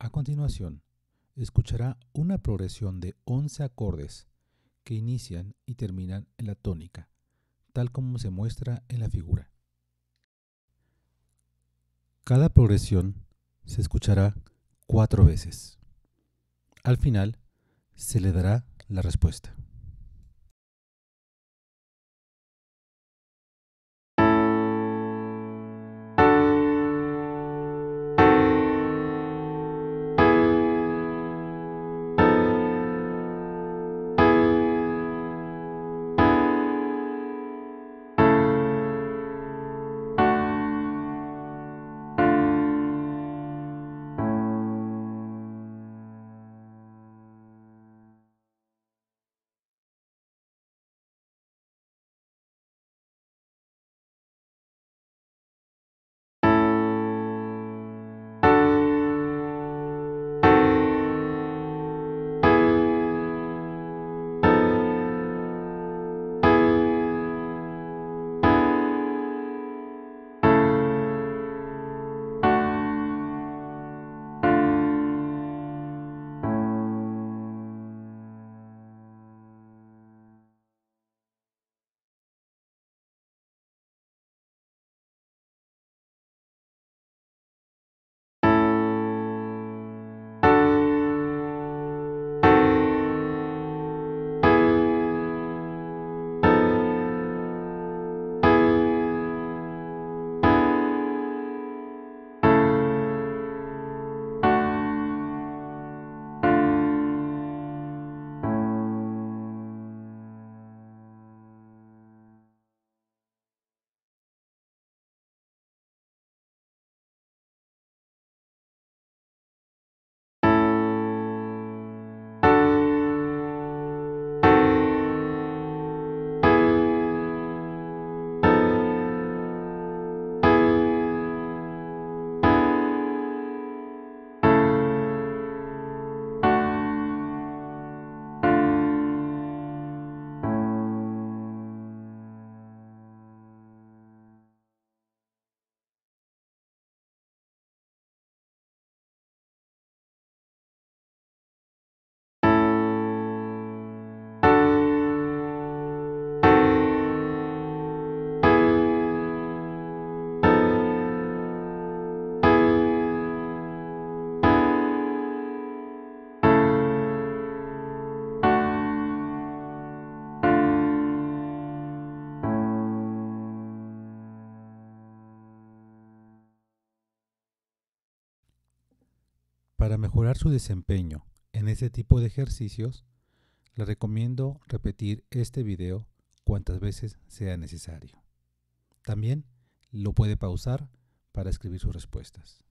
A continuación, escuchará una progresión de 11 acordes que inician y terminan en la tónica, tal como se muestra en la figura. Cada progresión se escuchará cuatro veces. Al final, se le dará la respuesta. Para mejorar su desempeño en este tipo de ejercicios, le recomiendo repetir este video cuantas veces sea necesario. También lo puede pausar para escribir sus respuestas.